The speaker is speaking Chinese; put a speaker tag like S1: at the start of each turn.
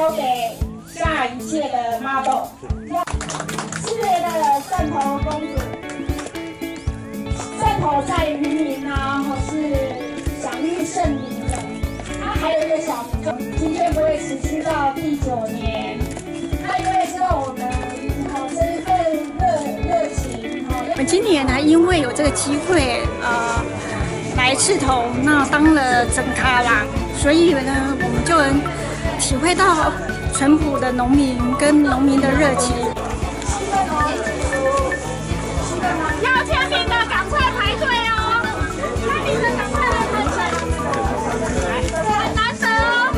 S1: 交给下一届的 model。四月的汕头公主，汕头在渔民啊，或是享誉盛名的。它还有一个小名，今天不会持续到第九年。那因为知道我们好这一份热热情，我们今年呢，因为有这个机会，呃，来赤头，那当了整卡郎，所以呢，我们就体会到淳朴的农民跟农民的热情。要签名的赶快排队哦！签名的赶快来排队。很难得哦。